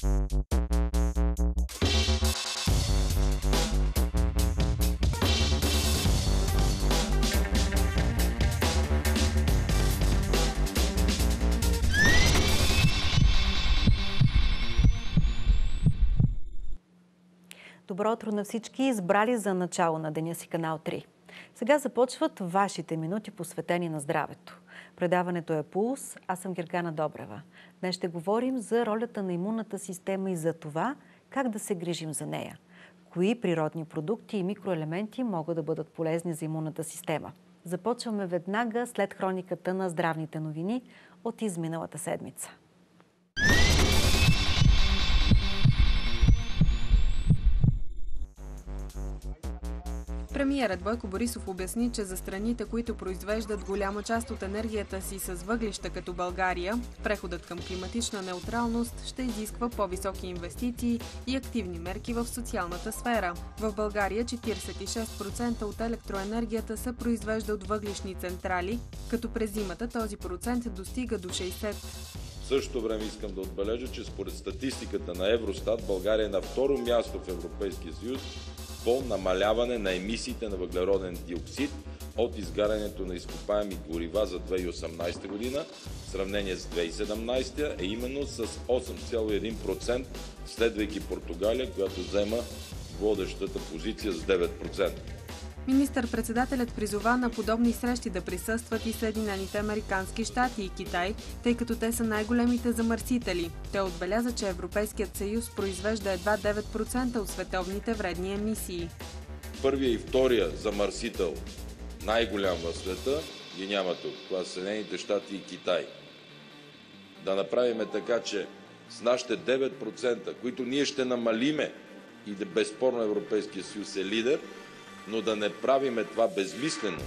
Добро утро на всички, избрали за начало на деня си канал 3. Сега започват вашите минути посветени на здравето. Предаването е Пулс, аз съм Гергана Добрева. Днес ще говорим за ролята на имунната система и за това как да се грижим за нея. Кои природни продукти и микроелементи могат да бъдат полезни за имунната система. Започваме веднага след хрониката на здравните новини от изминалата седмица. Премиерът Бойко Борисов обясни, че за страните, които произвеждат голяма част от енергията си с въглища като България, преходът към климатична неутралност ще изисква по-високи инвестиции и активни мерки в социалната сфера. В България 46% от електроенергията се произвежда от въглишни централи, като през зимата този процент достига до 60%. В същото време искам да отбележа, че според статистиката на Евростат България е на второ място в Европейския съюз по намаляване на емисиите на въглероден диоксид от изгарянето на изкопаеми горива за 2018 година в сравнение с 2017 е именно с 8,1%, следвайки Португалия, която взема водещата позиция с 9%. Министър-председателят призова на подобни срещи да присъстват и Съединените Американски щати и Китай, тъй като те са най-големите замърсители. Той отбеляза, че Европейският съюз произвежда едва 9% от световните вредни емисии. Първия и втория замърсител, най-голям в света, ги няма тук. Това са Съединените щати и Китай. Да направим така, че с нашите 9%, които ние ще намалиме и да безспорно Европейския съюз е лидер, но да не правиме това безмислено,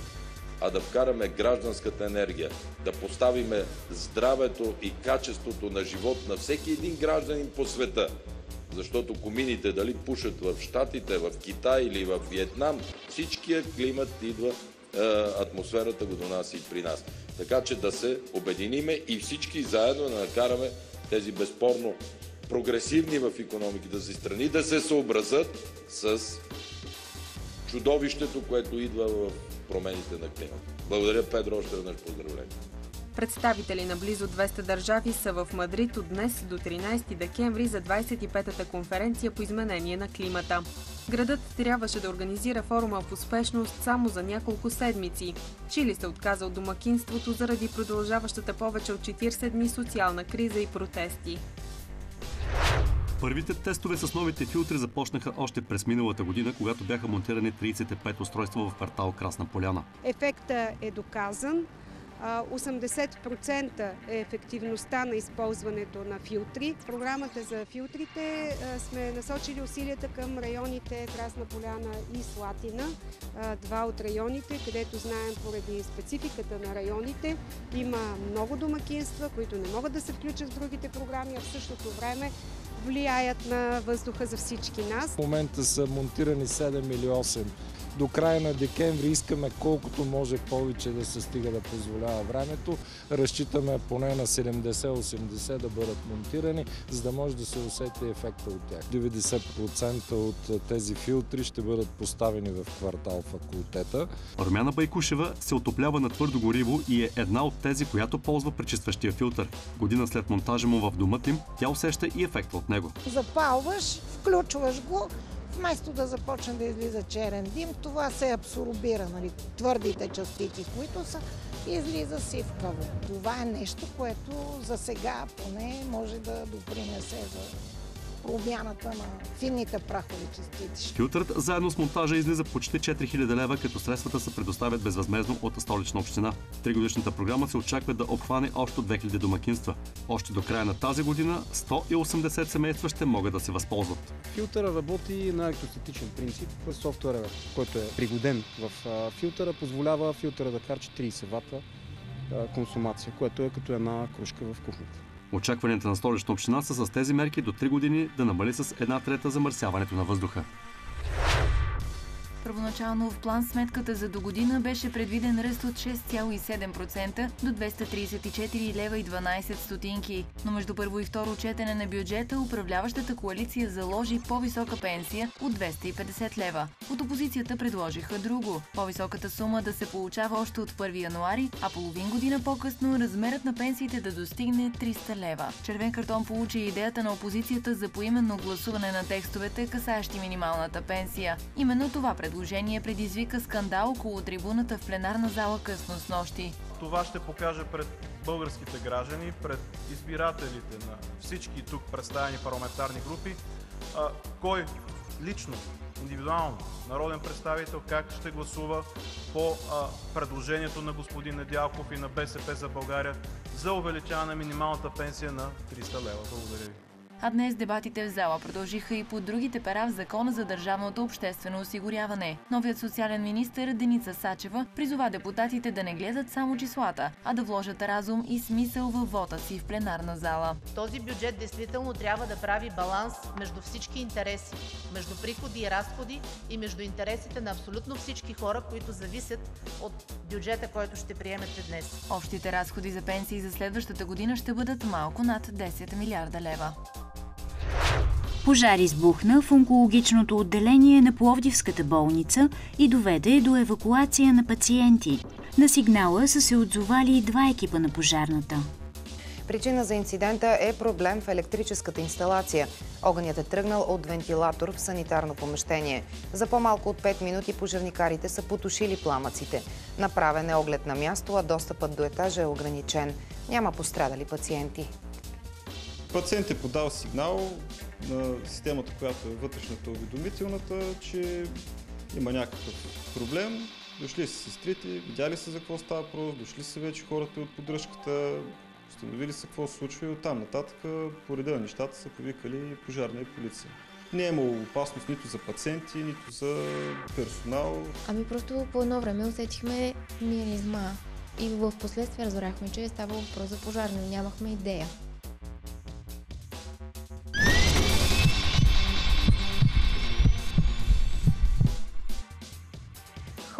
а да вкараме гражданската енергия, да поставиме здравето и качеството на живот на всеки един гражданин по света. Защото комините дали пушат в Штатите, в Китай или в Виетнам, всичкия климат идва, е, атмосферата го донася и при нас. Така че да се обединиме и всички заедно да накараме тези безспорно прогресивни в економиката си страни да се съобразят с чудовището, което идва в промените на климата. Благодаря, Педро, още веднъж поздравление. Представители на близо 200 държави са в Мадрид от днес до 13 декември за 25-та конференция по изменение на климата. Градът трябваше да организира форума в успешност само за няколко седмици. Чили се отказа от домакинството заради продължаващата повече от 40 дни социална криза и протести. Първите тестове с новите филтри започнаха още през миналата година, когато бяха монтирани 35 устройства в квартал Красна Поляна. Ефектът е доказан. 80% е ефективността на използването на филтри. В програмата за филтрите сме насочили усилията към районите Красна Поляна и Слатина. Два от районите, където знаем поради спецификата на районите, има много домакинства, които не могат да се включат в другите програми, а в същото време влияят на въздуха за всички нас. В момента са монтирани 7 или 8 до края на декември искаме колкото може повече да се стига да позволява времето. Разчитаме поне на 70-80 да бъдат монтирани, за да може да се усети ефекта от тях. 90% от тези филтри ще бъдат поставени в квартал факултета. Армяна Байкушева се отоплява на твърдо гориво и е една от тези, която ползва пречистващия филтър. Година след монтажа му в домът им, тя усеща и ефекта от него. Запалваш, включваш го, вместо да започне да излиза черен дим, това се абсорбира, нали, твърдите частици, които са, излиза сивкаво. Това е нещо, което за сега поне може да допринесе за промяната на финните прахови частици. Филтрът заедно с монтажа излиза почти 4000 лева, като средствата се предоставят безвъзмезно от столична община. Тригодишната програма се очаква да обхване общо 2000 домакинства. Още до края на тази година 180 семейства ще могат да се възползват. Филтъра работи на електростатичен принцип. Софтуера, който е пригоден в филтъра, позволява филтъра да харчи 30 вата консумация, което е като една кружка в кухнята. Очакванията на столична община са с тези мерки до 3 години да намали с една трета замърсяването на въздуха. Първоначално в план сметката за до година беше предвиден ръст от 6,7% до 234 лева и 12 стотинки. Но между първо и второ четене на бюджета управляващата коалиция заложи по-висока пенсия от 250 лева. От опозицията предложиха друго. По-високата сума да се получава още от 1 януари, а половин година по-късно размерът на пенсиите да достигне 300 лева. Червен картон получи идеята на опозицията за поименно гласуване на текстовете, касаещи минималната пенсия. Именно това предложение предизвика скандал около трибуната в пленарна зала късно с нощи. Това ще покаже пред българските граждани, пред избирателите на всички тук представени парламентарни групи, кой лично, индивидуално, народен представител, как ще гласува по предложението на господин Недялков и на БСП за България за увеличаване на минималната пенсия на 300 лева. Благодаря ви. А днес дебатите в зала продължиха и по другите пера в Закона за държавното обществено осигуряване. Новият социален министр Деница Сачева призова депутатите да не гледат само числата, а да вложат разум и смисъл във вота си в пленарна зала. Този бюджет действително трябва да прави баланс между всички интереси, между приходи и разходи и между интересите на абсолютно всички хора, които зависят от бюджета, който ще приемете днес. Общите разходи за пенсии за следващата година ще бъдат малко над 10 милиарда лева. Пожар избухна в онкологичното отделение на Пловдивската болница и доведе до евакуация на пациенти. На сигнала са се отзовали и два екипа на пожарната. Причина за инцидента е проблем в електрическата инсталация. Огънят е тръгнал от вентилатор в санитарно помещение. За по-малко от 5 минути пожарникарите са потушили пламъците. Направен е оглед на място, а достъпът до етажа е ограничен. Няма пострадали пациенти. Пациент е подал сигнал на системата, която е вътрешната уведомителната, че има някакъв проблем. Дошли са сестрите, видяли са за какво става въпрос, дошли са вече хората от поддръжката, установили са какво се случва и оттам нататък по реда на нещата са повикали пожарна и полиция. Не е имало опасност нито за пациенти, нито за персонал. Ами просто по едно време усетихме миризма и в последствие разбрахме, че е ставало въпрос за пожар, но нямахме идея.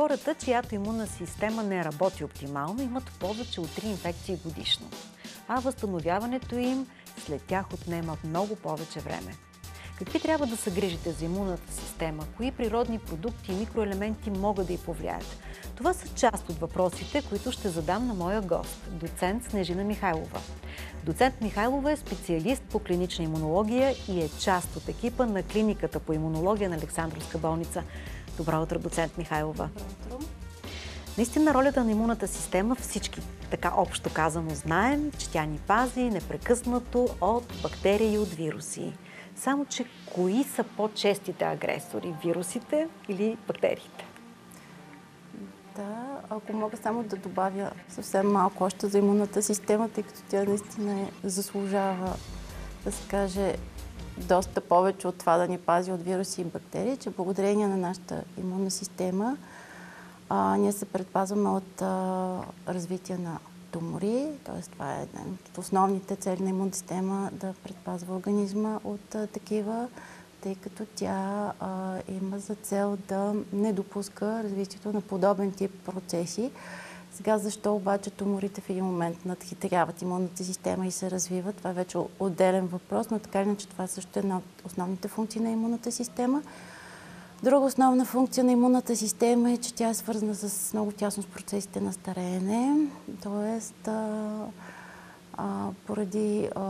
Хората, чиято имунна система не работи оптимално, имат повече от 3 инфекции годишно. А възстановяването им след тях отнема много повече време. Какви трябва да са грижите за имунната система? Кои природни продукти и микроелементи могат да й повлияят? Това са част от въпросите, които ще задам на моя гост, доцент Снежина Михайлова. Доцент Михайлова е специалист по клинична имунология и е част от екипа на клиниката по имунология на Александровска болница. Добро утро, доцент Михайлова. Добро утро. Наистина ролята на имунната система всички, така общо казано, знаем, че тя ни пази непрекъснато от бактерии и от вируси. Само, че кои са по-честите агресори? Вирусите или бактериите? Да, ако мога само да добавя съвсем малко още за имунната система, тъй като тя наистина е, заслужава, да се каже, доста повече от това да ни пази от вируси и бактерии, че благодарение на нашата имунна система а, ние се предпазваме от а, развитие на тумори, т.е. това е една от основните цели на имунната система да предпазва организма от а, такива, тъй като тя а, има за цел да не допуска развитието на подобен тип процеси. Сега защо обаче туморите в един момент надхитряват имунната система и се развиват, това е вече отделен въпрос, но така иначе това също е една от основните функции на имунната система. Друга основна функция на имунната система е, че тя е свързана с много тясно с процесите на стареене, т.е. Поради а,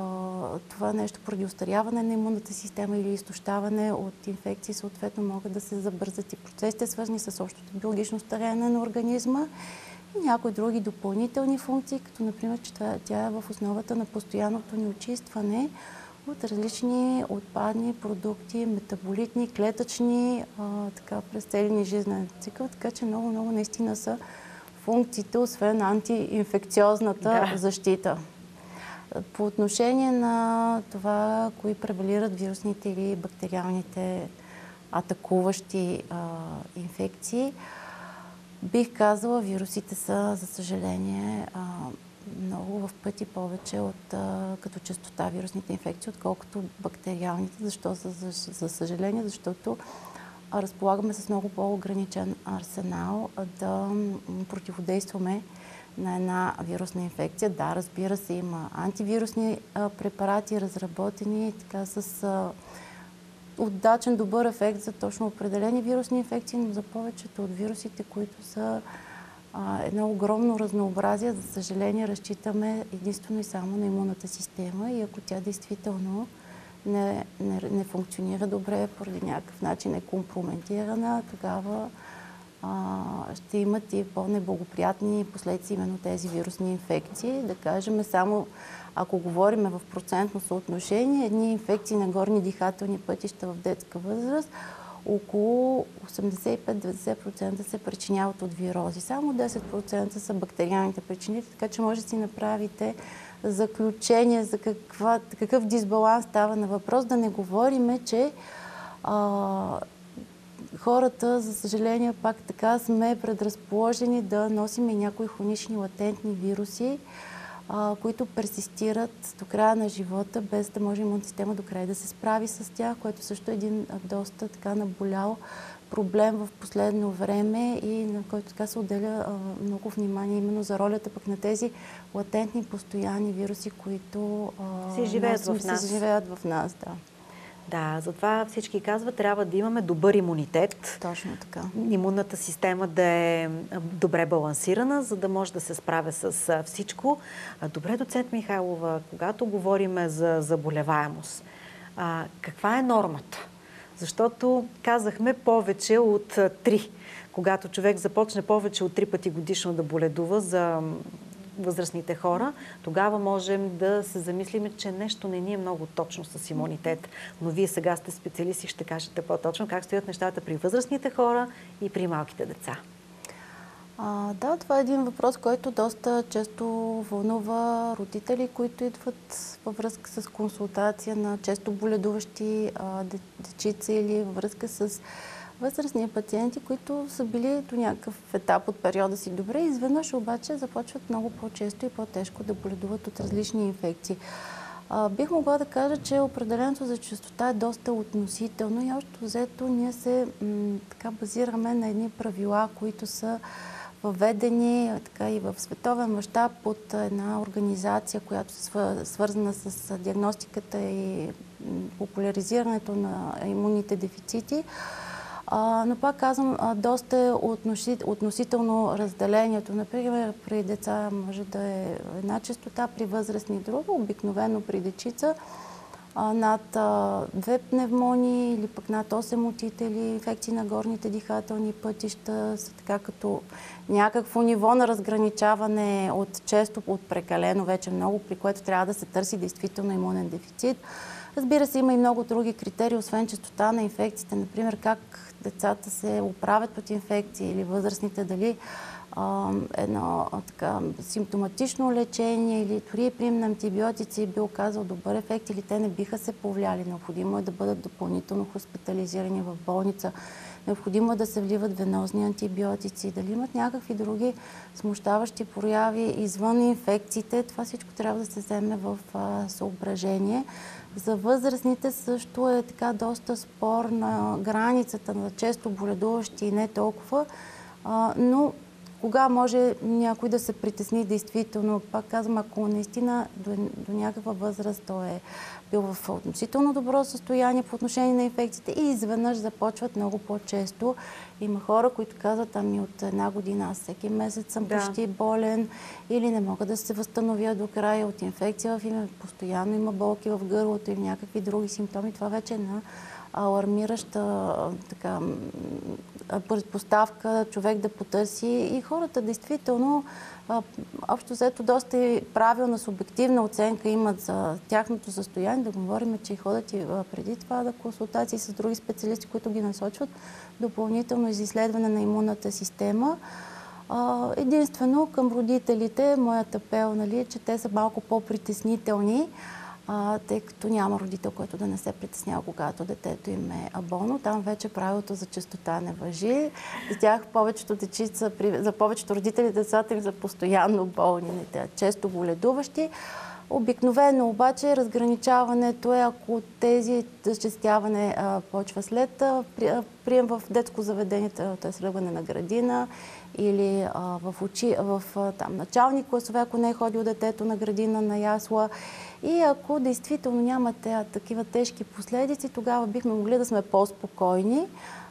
това нещо, поради устаряване на имунната система или изтощаване от инфекции, съответно могат да се забързат и процесите, свързани с общото биологично стареене на организма и някои други допълнителни функции, като например, че тя е в основата на постоянното ни очистване от различни отпадни продукти, метаболитни, клетъчни, а, така през целия ни жизнен цикъл, така че много-много наистина са функциите, освен антиинфекциозната да. защита. По отношение на това, кои превалират вирусните или бактериалните атакуващи а, инфекции, Бих казала, вирусите са, за съжаление, много в пъти повече от като частота вирусните инфекции, отколкото бактериалните. Защо? За, за, съжаление, защото разполагаме с много по-ограничен арсенал да противодействаме на една вирусна инфекция. Да, разбира се, има антивирусни препарати, разработени така с отдачен добър ефект за точно определени вирусни инфекции, но за повечето от вирусите, които са едно огромно разнообразие, за съжаление разчитаме единствено и само на имунната система и ако тя действително не, не, не функционира добре, поради някакъв начин е компрометирана, тогава а, ще имат и по-неблагоприятни последици именно тези вирусни инфекции. Да кажем само, ако говорим в процентно съотношение, едни инфекции на горни дихателни пътища в детска възраст, около 85-90% се причиняват от вирози. Само 10% са бактериалните причинители, така че може да си направите заключение за каква, какъв дисбаланс става на въпрос. Да не говориме, че хората, за съжаление, пак така сме предразположени да носим и някои хронични латентни вируси, а, които персистират до края на живота, без да може имунната система до края да се справи с тях, което също е един доста така наболял проблем в последно време и на който така се отделя а, много внимание именно за ролята пък на тези латентни, постоянни вируси, които а, си живеят в нас. Си живеят в нас, да. Да, затова всички казват, трябва да имаме добър имунитет. Точно така. Имунната система да е добре балансирана, за да може да се справя с всичко. Добре, доцент Михайлова, когато говорим за заболеваемост, каква е нормата? Защото казахме повече от три. Когато човек започне повече от три пъти годишно да боледува за възрастните хора, тогава можем да се замислиме, че нещо не ни е много точно с имунитет. Но вие сега сте специалисти, ще кажете по-точно как стоят нещата при възрастните хора и при малките деца. А, да, това е един въпрос, който доста често вълнува родители, които идват във връзка с консултация на често боледуващи а, дечица или във връзка с възрастни пациенти, които са били до някакъв етап от периода си добре, изведнъж обаче започват много по-често и по-тежко да боледуват от различни инфекции. Бих могла да кажа, че определеното за частота е доста относително и още взето ние се така базираме на едни правила, които са въведени така и в световен мащаб от една организация, която е свързана с диагностиката и популяризирането на имунните дефицити. А, но пак казвам, а, доста е относително разделението. Например, при деца може да е една частота, при възрастни друга, обикновено при дечица а, над а, две пневмонии или пък над 8 отители, инфекции на горните дихателни пътища са така като някакво ниво на разграничаване от често от прекалено вече много, при което трябва да се търси действително имунен дефицит. Разбира се, има и много други критерии, освен частота на инфекциите. Например, как децата се оправят под инфекции или възрастните, дали а, едно така, симптоматично лечение или дори прием на антибиотици би оказал добър ефект или те не биха се повлияли. Необходимо е да бъдат допълнително хоспитализирани в болница. Необходимо е да се вливат венозни антибиотици, дали имат някакви други смущаващи прояви извън инфекциите. Това всичко трябва да се вземе в а, съображение. За възрастните също е така доста спор на границата на често боледуващи и не толкова, но кога може някой да се притесни действително. Пак казвам, ако наистина до, до някаква възраст той е бил в относително добро състояние по отношение на инфекциите и изведнъж започват много по-често. Има хора, които казват, ами от една година аз всеки месец съм да. почти болен или не мога да се възстановя до края от инфекция в име, постоянно има болки в гърлото и някакви други симптоми. Това вече е на алармираща така, предпоставка човек да потърси и хората действително общо взето доста и правилна субективна оценка имат за тяхното състояние. Да говорим, че ходят и преди това да консултации с други специалисти, които ги насочват допълнително за изследване на имунната система. Единствено към родителите моят апел нали, е, че те са малко по-притеснителни а, тъй като няма родител, който да не се притеснява, когато детето им е болно. Там вече правилото за чистота не въжи. За тях повечето дечица, за повечето родители децата им са постоянно болни, често боледуващи. Обикновено обаче разграничаването е ако тези зачастяване а, почва след а, при, а, прием в детско заведение, т.е. ръгване на градина или а, в, учи, в там, начални класове, ако не е ходил детето на градина, на ясла. И ако действително нямате такива тежки последици, тогава бихме могли да сме по-спокойни.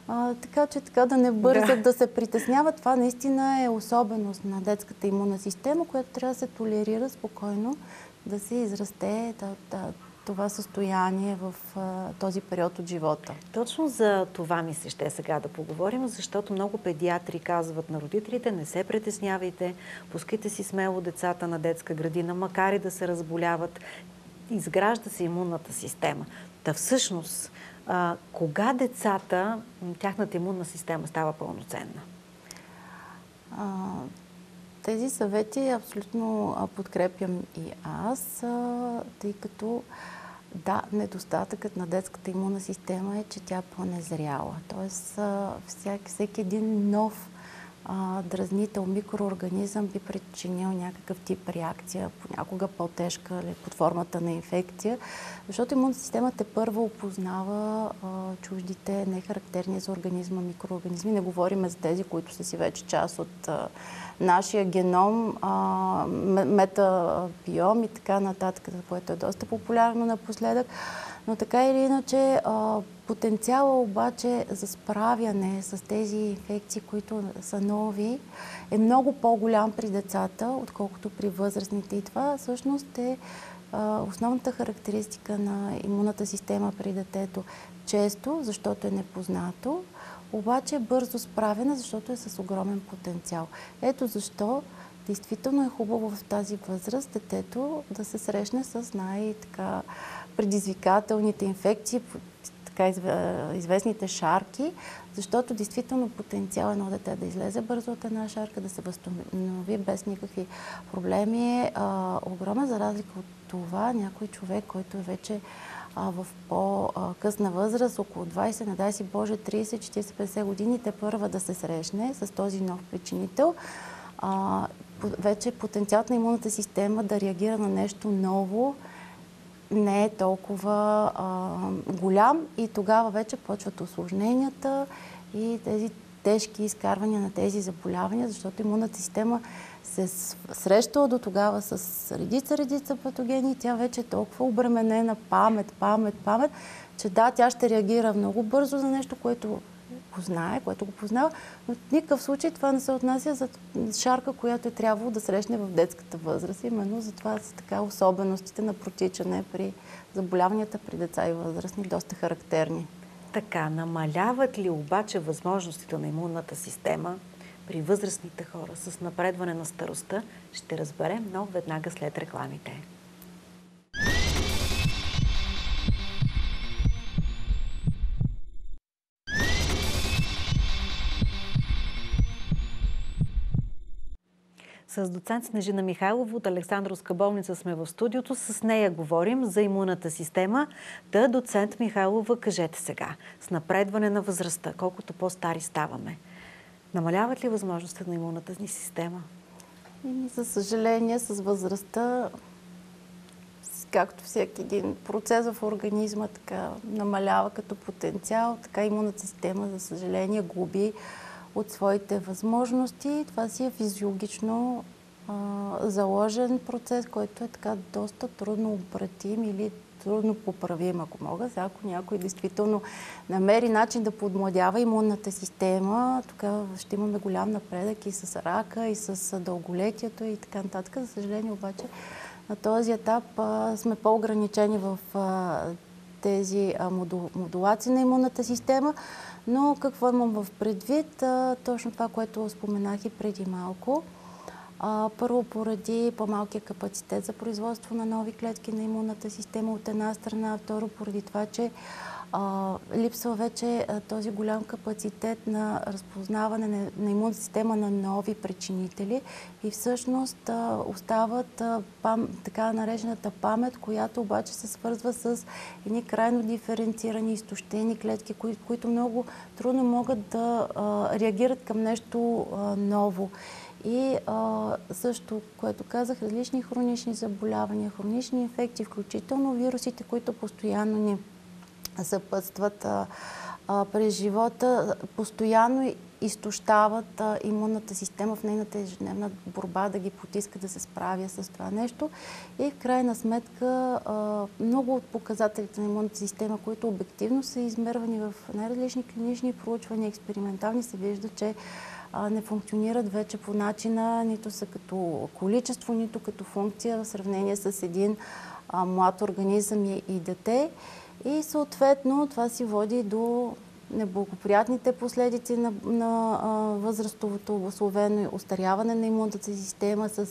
А, така че така да не бързат да. да се притесняват. Това наистина е особеност на детската имунна система, която трябва да се толерира спокойно, да се израсте да, да, това състояние в а, този период от живота. Точно за това ми се ще сега да поговорим, защото много педиатри казват на родителите, не се притеснявайте, пускайте си смело децата на детска градина, макар и да се разболяват, изгражда се имунната система. Та всъщност, а, кога децата, тяхната имунна система става пълноценна? А, тези съвети абсолютно подкрепям и аз, тъй като да, недостатъкът на детската имунна система е, че тя е по-незряла. Тоест, всеки, един нов а, дразнител, микроорганизъм би причинил някакъв тип реакция, понякога по-тежка или под формата на инфекция, защото имунната система те първо опознава а, чуждите, нехарактерни за организма микроорганизми. Не говорим за тези, които са си вече част от а, нашия геном, а, метабиом и така нататък, което е доста популярно напоследък. Но така или иначе, а, потенциала обаче за справяне с тези инфекции, които са нови, е много по-голям при децата, отколкото при възрастните. И това всъщност е основната характеристика на имунната система при детето. Често, защото е непознато, обаче е бързо справена, защото е с огромен потенциал. Ето защо действително е хубаво в тази възраст детето да се срещне с най-така предизвикателните инфекции, така известните шарки, защото действително потенциал едно дете да излезе бързо от една шарка, да се възстанови без никакви проблеми е огромен, за разлика от това някой човек, който е вече в по-късна възраст, около 20, не дай си Боже, 30, 40, 50 години, те първа да се срещне с този нов причинител. Вече потенциалът на имунната система да реагира на нещо ново, не е толкова а, голям и тогава вече почват осложненията и тези тежки изкарвания на тези заболявания, защото имунната система се срещала до тогава с редица, редица патогени. И тя вече е толкова обременена памет, памет, памет, че да, тя ще реагира много бързо за нещо, което го знае, което го познава, но в никакъв случай това не се отнася за шарка, която е трябвало да срещне в детската възраст. Именно за това са така особеностите на протичане при заболяванията при деца и възрастни доста характерни. Така, намаляват ли обаче възможностите на имунната система при възрастните хора с напредване на старостта? Ще разберем, но веднага след рекламите. С доцент Снежина Михайлова от Александровска болница сме в студиото. С нея говорим за имунната система. Да, доцент Михайлова, кажете сега, с напредване на възрастта, колкото по-стари ставаме, намаляват ли възможността на имунната ни система? И, за съжаление, с възрастта, както всеки един процес в организма така намалява като потенциал, така имунната система, за съжаление, губи от своите възможности. Това си е физиологично а, заложен процес, който е така доста трудно обратим или трудно поправим, ако мога. Сега, ако някой действително намери начин да подмладява имунната система, тогава ще имаме голям напредък и с рака, и с дълголетието и така нататък. За съжаление обаче на този етап а, сме по-ограничени в а, тези модулации на имунната система. Но какво имам в предвид? Точно това, което споменах и преди малко. Първо, поради по-малкия капацитет за производство на нови клетки на имунната система от една страна. Второ, поради това, че липсва вече този голям капацитет на разпознаване на, на система на нови причинители и всъщност остават пам, така наречената памет, която обаче се свързва с едни крайно диференцирани изтощени клетки, кои, които много трудно могат да реагират към нещо ново. И а, също, което казах, различни хронични заболявания, хронични инфекции, включително вирусите, които постоянно ни съпътстват през живота, постоянно изтощават имунната система в нейната ежедневна борба да ги потиска да се справя с това нещо. И в крайна сметка много от показателите на имунната система, които обективно са измервани в най-различни клинични проучвания, експериментални, се вижда, че не функционират вече по начина, нито са като количество, нито като функция в сравнение с един млад организъм и дете. И съответно това си води до неблагоприятните последици на, на а, възрастовото обословено остаряване на имунната система с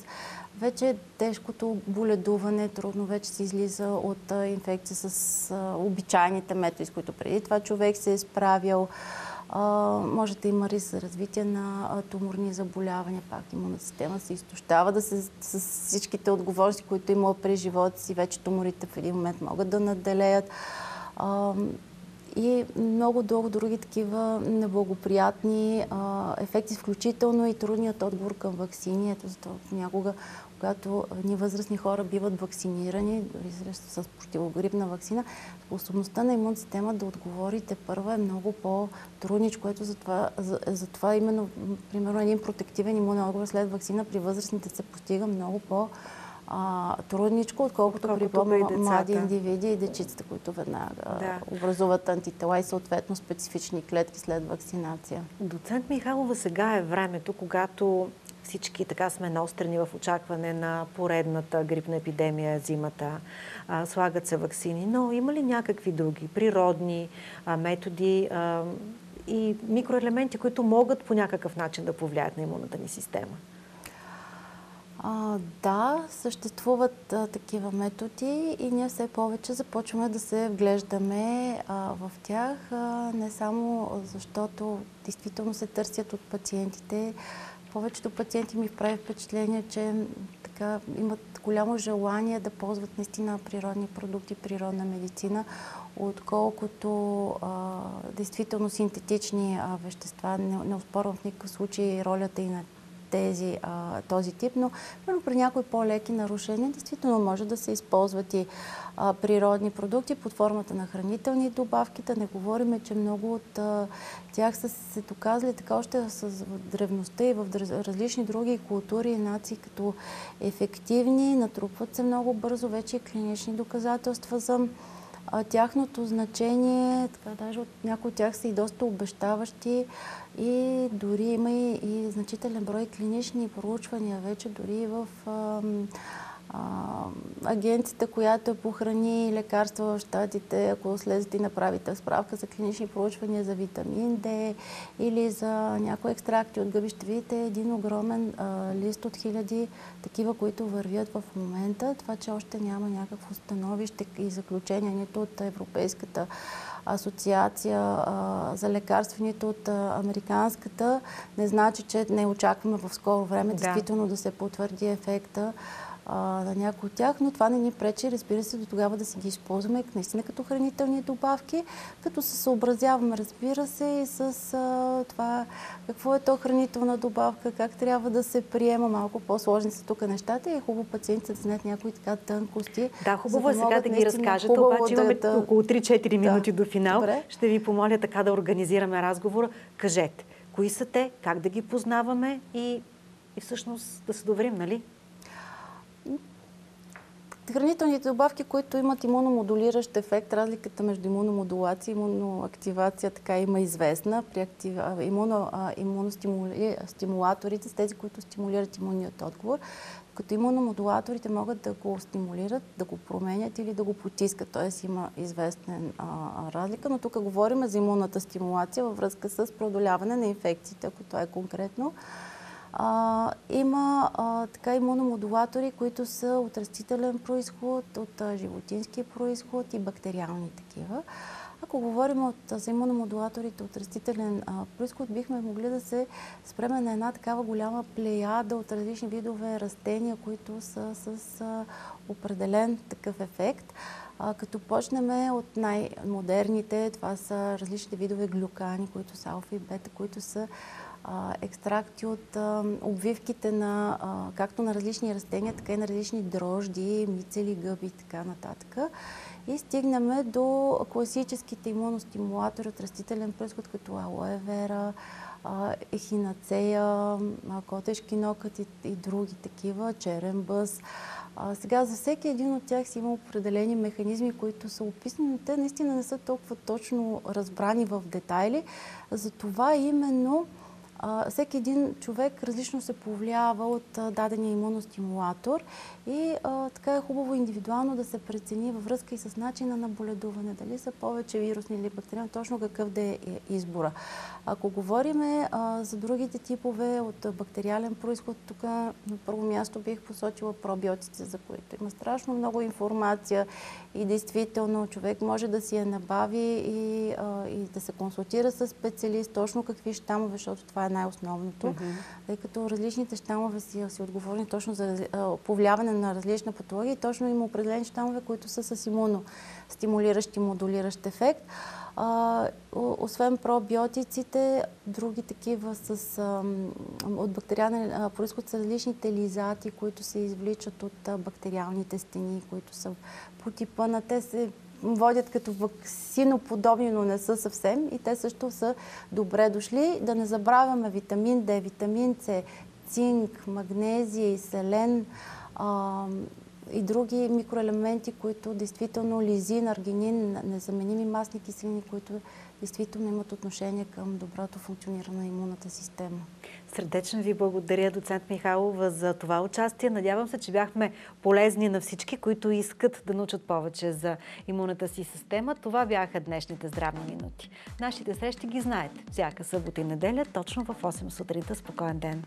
вече тежкото боледуване, трудно вече се излиза от а, инфекция с а, обичайните методи, с които преди това човек се е справил. Може да има риск за развитие на туморни заболявания. Пак имунната система се изтощава да се, с всичките отговорности, които има през живота си. Вече туморите в един момент могат да наделеят. А, и много дълго други такива неблагоприятни а, ефекти, включително и трудният отговор към вакцини. Ето зато някога, когато ни възрастни хора биват вакцинирани, дори с противогрипна вакцина, способността на имун система да отговорите първа е много по-трудничко. Ето затова, за, затова именно, примерно, един протективен имунен отговор след вакцина при възрастните се постига много по- а, трудничко, отколкото, отколкото при по-млади индивиди и дечицата, които веднага да. образуват антитела и съответно специфични клетки след вакцинация. Доцент Михайлова, сега е времето, когато всички така сме наострени в очакване на поредната грипна епидемия зимата. А, слагат се вакцини, но има ли някакви други природни а, методи а, и микроелементи, които могат по някакъв начин да повлияят на имунната ни система? А, да, съществуват а, такива методи и ние все повече започваме да се вглеждаме а, в тях, а, не само защото действително се търсят от пациентите. Повечето пациенти ми прави впечатление, че така, имат голямо желание да ползват наистина природни продукти, природна медицина, отколкото а, действително синтетични а, вещества. Не, не успорвам в никакъв случай ролята и на тези, а, този тип, но при някои по-леки нарушения действително може да се използват и а, природни продукти под формата на хранителни добавки. Да не говорим, че много от а, тях са се доказали така още с древността и в различни други култури и нации като ефективни, натрупват се много бързо вече клинични доказателства за а, тяхното значение, така даже от някои от тях са и доста обещаващи и дори има и, и значителен брой клинични проучвания вече дори в а, агенцията, която е по храни и лекарства в щатите, ако слезете и направите справка за клинични проучвания за витамин D или за някои екстракти от гъби, ще видите един огромен а, лист от хиляди такива, които вървят в момента. Това, че още няма някакво становище и заключение нито от Европейската асоциация а, за лекарствените от а, американската, не значи, че не очакваме в скоро време да. действително да се потвърди ефекта а, на някои от тях, но това не ни пречи, разбира се, до тогава да си ги използваме наистина като хранителни добавки, като се съобразяваме, разбира се, и с а, това какво е то хранителна добавка, как трябва да се приема. Малко по-сложни са тук нещата и е хубаво пациентите да знаят някои така тънкости. Да, хубаво е сега да ги разкажете, обаче имаме да, около 3-4 минути до финал. Добре. Ще ви помоля така да организираме разговора. Кажете, кои са те, как да ги познаваме и, и всъщност да се доверим, нали? Хранителните добавки, които имат имуномодулиращ ефект, разликата между имуномодулация и имуноактивация така има известна. При актив... имуно... имуностимулаторите с тези, които стимулират имунният отговор, като имуномодулаторите могат да го стимулират, да го променят или да го потискат. Т.е. има известна разлика, но тук говорим за имунната стимулация във връзка с преодоляване на инфекциите, ако това е конкретно. А, има а, така имуномодулатори, които са от растителен происход, от а, животински происход и бактериални такива. Ако говорим от, за имуномодулаторите от растителен а, происход, бихме могли да се спреме на една такава голяма плеяда от различни видове растения, които са с а, определен такъв ефект. А, като почнем от най-модерните, това са различните видове глюкани, които са алфа и бета, които са екстракти от обвивките на както на различни растения, така и на различни дрожди, мицели, гъби и така нататък. И стигнаме до класическите имуностимулатори от растителен происход, като алоe вера, ехинацея, котешки нокът и, и други такива, черен бъз. А, сега за всеки един от тях си има определени механизми, които са описани, те наистина не са толкова точно разбрани в детайли. Затова именно всеки един човек различно се повлиява от дадения имуностимулатор и така е хубаво индивидуално да се прецени във връзка и с начина на боледуване, дали са повече вирусни или бактериални, точно какъв да е избора. Ако говорим за другите типове от бактериален происход, тук на първо място бих посочила пробиотиците, за които има страшно много информация и действително човек може да си я набави и, и да се консултира с специалист точно какви щамове, защото това е най-основното, mm-hmm. тъй като различните щамове си, си отговорни точно за а, повлияване на различна патология и точно има определени щамове, които са с имуностимулиращ и модулиращ ефект. А, освен пробиотиците, други такива с, а, от бактериален происход са различните лизати, които се извличат от а, бактериалните стени, които са по типа на те се водят като ваксиноподобни, но не са съвсем и те също са добре дошли. Да не забравяме витамин D, витамин С, цинк, магнезия и селен а, и други микроелементи, които действително лизин, аргинин, незаменими масни киселини, които действително имат отношение към доброто функциониране на имунната система. Сърдечно ви благодаря, доцент Михайлова, за това участие. Надявам се, че бяхме полезни на всички, които искат да научат повече за имунната си система. Това бяха днешните здравни минути. Нашите срещи ги знаете. Всяка събота и неделя, точно в 8 сутринта. Спокоен ден!